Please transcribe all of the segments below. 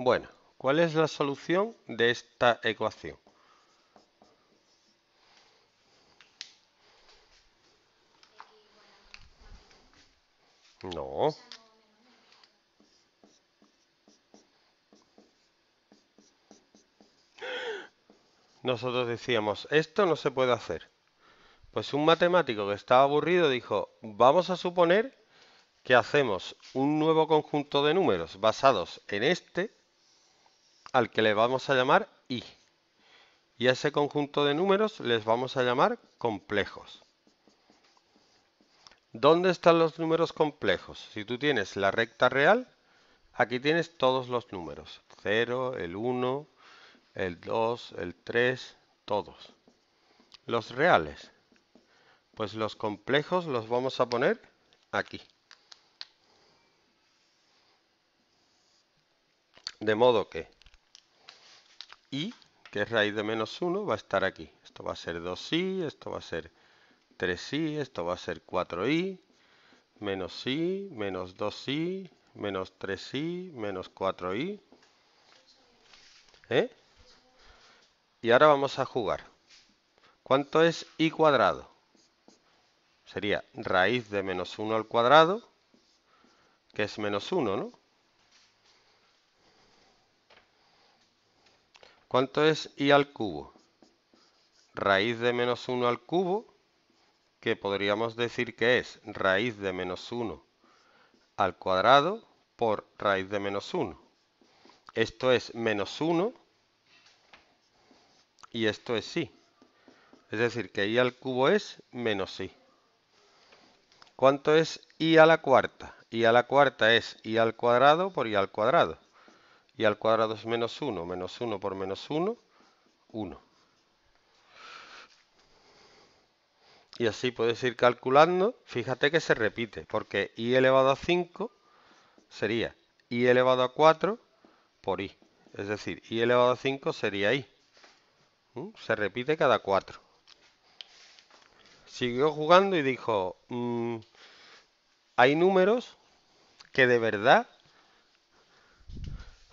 Bueno, ¿cuál es la solución de esta ecuación? No. Nosotros decíamos, esto no se puede hacer. Pues un matemático que estaba aburrido dijo, vamos a suponer que hacemos un nuevo conjunto de números basados en este, al que le vamos a llamar i. Y a ese conjunto de números les vamos a llamar complejos. ¿Dónde están los números complejos? Si tú tienes la recta real, aquí tienes todos los números. 0, el 1, el 2, el 3, todos. Los reales, pues los complejos los vamos a poner aquí. De modo que i, que es raíz de menos 1, va a estar aquí. Esto va a ser 2i, esto va a ser 3i, esto va a ser 4i, menos i, menos 2i, menos 3i, menos 4i. ¿Eh? Y ahora vamos a jugar. ¿Cuánto es i cuadrado? Sería raíz de menos 1 al cuadrado, que es menos 1, ¿no? ¿Cuánto es i al cubo? Raíz de menos 1 al cubo, que podríamos decir que es raíz de menos 1 al cuadrado por raíz de menos 1. Esto es menos 1 y esto es i. Es decir, que i al cubo es menos i. ¿Cuánto es i a la cuarta? i a la cuarta es i al cuadrado por i al cuadrado. I al cuadrado es menos 1, menos 1 por menos 1, 1. Y así puedes ir calculando. Fíjate que se repite, porque i elevado a 5 sería i elevado a 4 por i. Es decir, i elevado a 5 sería i. ¿Mm? Se repite cada 4. Siguió jugando y dijo, mm, hay números que de verdad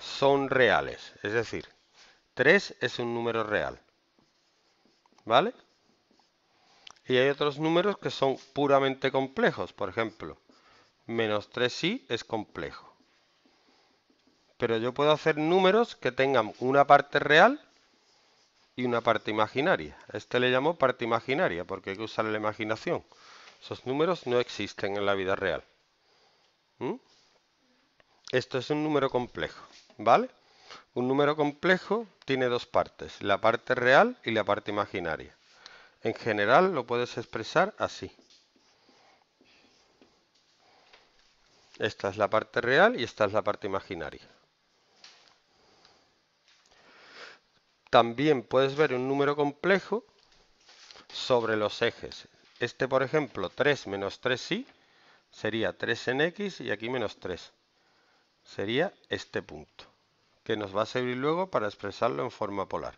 son reales. Es decir, 3 es un número real. ¿Vale? Y hay otros números que son puramente complejos. Por ejemplo, menos 3i es complejo. Pero yo puedo hacer números que tengan una parte real y una parte imaginaria. este le llamo parte imaginaria porque hay que usar la imaginación. Esos números no existen en la vida real. ¿Mm? Esto es un número complejo, ¿vale? Un número complejo tiene dos partes, la parte real y la parte imaginaria. En general lo puedes expresar así. Esta es la parte real y esta es la parte imaginaria. También puedes ver un número complejo sobre los ejes. Este, por ejemplo, 3 menos 3i sería 3 en x y aquí menos 3. Sería este punto, que nos va a servir luego para expresarlo en forma polar.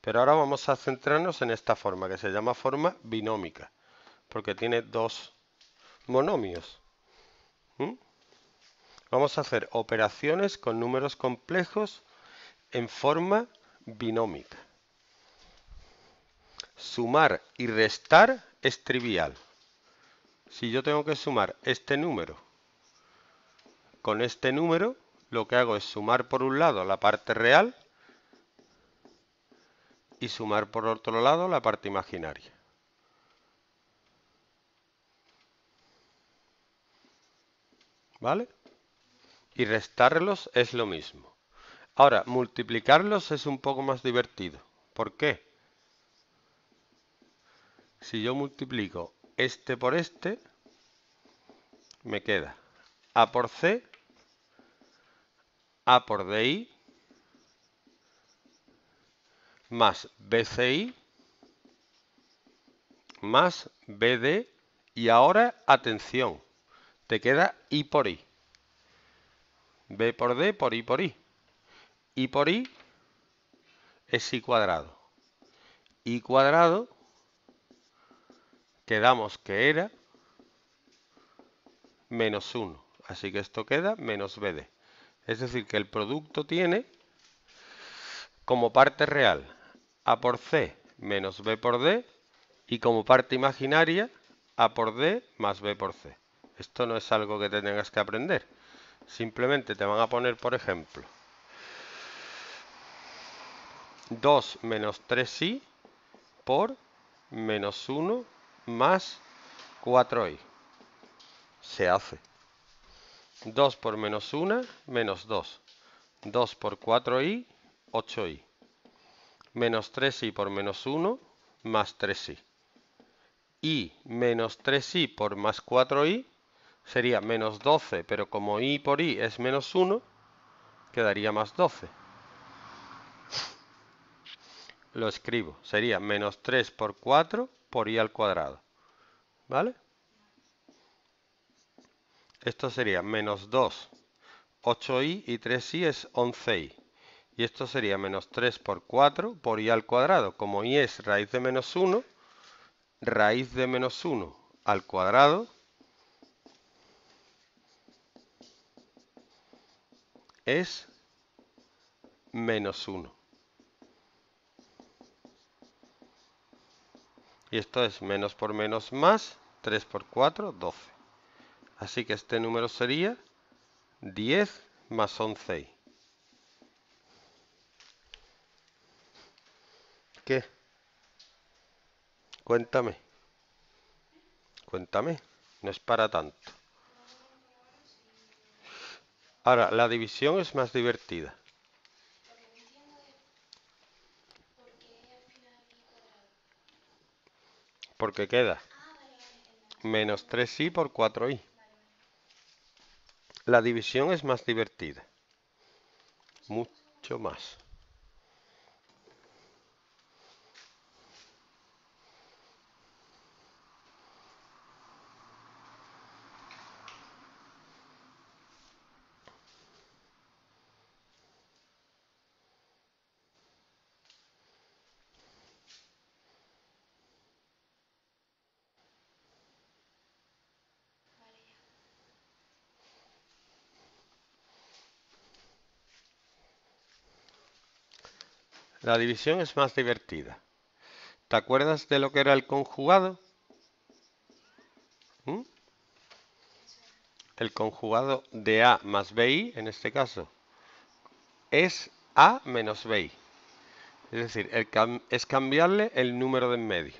Pero ahora vamos a centrarnos en esta forma, que se llama forma binómica, porque tiene dos monomios. Vamos a hacer operaciones con números complejos en forma binómica. Sumar y restar es trivial. Si yo tengo que sumar este número con este número, lo que hago es sumar por un lado la parte real y sumar por otro lado la parte imaginaria. ¿Vale? Y restarlos es lo mismo. Ahora, multiplicarlos es un poco más divertido. ¿Por qué? Si yo multiplico este por este, me queda A por C, A por DI, más BCI más BD y ahora atención, te queda I por I. B por D por I por I. I por I es I cuadrado. I cuadrado quedamos que era menos 1. Así que esto queda menos BD. Es decir, que el producto tiene como parte real A por C menos B por D y como parte imaginaria A por D más B por C. Esto no es algo que te tengas que aprender. Simplemente te van a poner, por ejemplo, 2 menos 3i por menos 1 más 4i. Se hace. 2 por menos 1, menos 2. 2 por 4i, 8i. Menos 3i por menos 1, más 3i. y menos 3i por más 4i sería menos 12, pero como i por i es menos 1, quedaría más 12 lo escribo. Sería menos 3 por 4 por i al cuadrado. ¿Vale? Esto sería menos 2, 8i y 3i es 11i. Y esto sería menos 3 por 4 por i al cuadrado. Como i es raíz de menos 1, raíz de menos 1 al cuadrado es menos 1. Y esto es menos por menos más, 3 por 4, 12. Así que este número sería 10 más 11. ¿Qué? Cuéntame. Cuéntame. No es para tanto. Ahora, la división es más divertida. porque queda menos 3i por 4i. La división es más divertida. Mucho más. La división es más divertida. ¿Te acuerdas de lo que era el conjugado? ¿Mm? El conjugado de A más BI, en este caso, es A menos BI. Es decir, es cambiarle el número de en medio.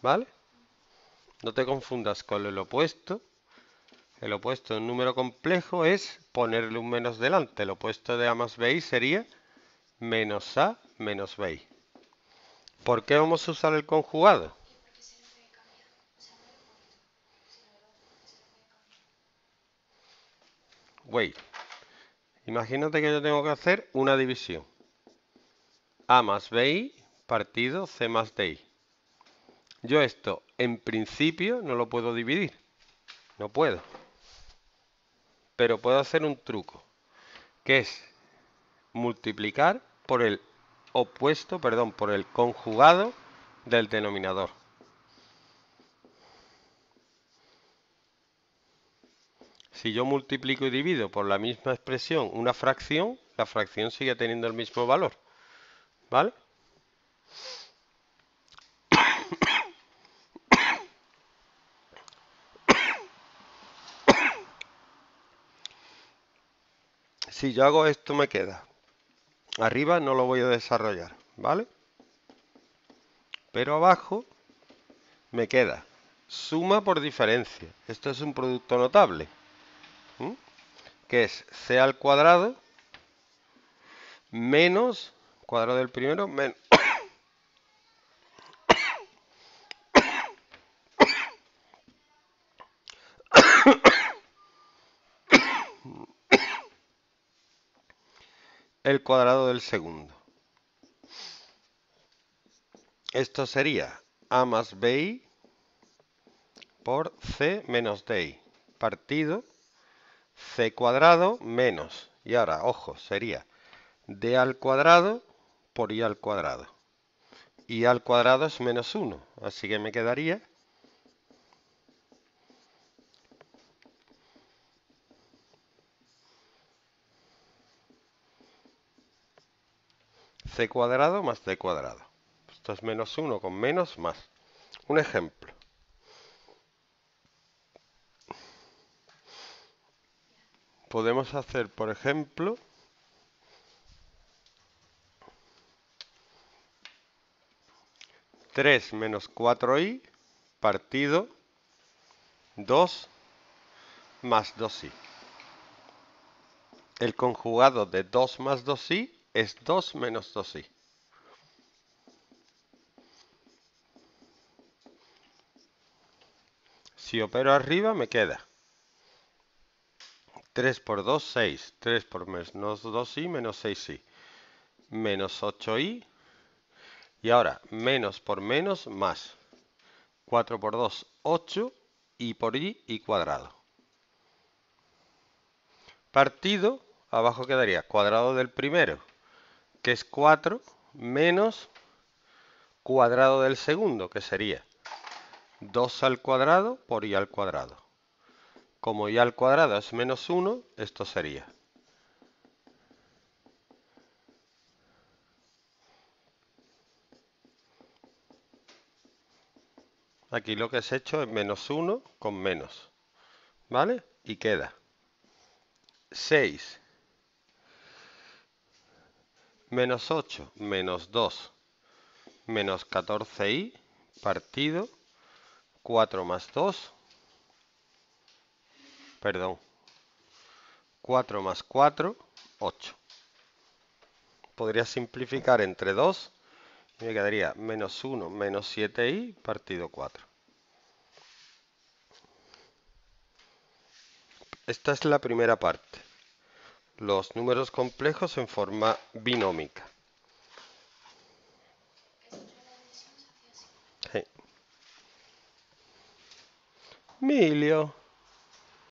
¿Vale? No te confundas con el opuesto. El opuesto de un número complejo es ponerle un menos delante. El opuesto de A más BI sería menos A menos B. ¿Por qué vamos a usar el conjugado? Wait. Imagínate que yo tengo que hacer una división. A más BI partido C más DI. Yo esto, en principio, no lo puedo dividir. No puedo. Pero puedo hacer un truco, que es multiplicar por el opuesto, perdón, por el conjugado del denominador. Si yo multiplico y divido por la misma expresión una fracción, la fracción sigue teniendo el mismo valor. ¿Vale? Si yo hago esto me queda Arriba no lo voy a desarrollar, ¿vale? Pero abajo me queda suma por diferencia. Esto es un producto notable. Que es c al cuadrado menos cuadrado del primero menos el cuadrado del segundo. Esto sería A más BI por C menos DI partido C cuadrado menos, y ahora, ojo, sería D al cuadrado por I al cuadrado. I al cuadrado es menos 1, así que me quedaría cuadrado más d cuadrado. Esto es menos 1 con menos más. Un ejemplo. Podemos hacer, por ejemplo, tres menos 4i partido 2 más 2i. El conjugado de 2 más 2i es 2 menos 2i. Si opero arriba me queda 3 por 2, 6. 3 por menos 2i menos 6i. Menos 8i. Y ahora menos por menos más. 4 por 2, 8. Y por i, i cuadrado. Partido, abajo quedaría cuadrado del primero, que es 4, menos cuadrado del segundo, que sería 2 al cuadrado por i al cuadrado. Como i al cuadrado es menos 1, esto sería. Aquí lo que he hecho es menos 1 con menos. ¿Vale? Y queda 6 menos 8 menos 2 menos 14i partido 4 más 2 perdón 4 más 4 8 podría simplificar entre 2 y me quedaría menos 1 menos 7i partido 4 Esta es la primera parte. Los números complejos en forma binómica. Sí.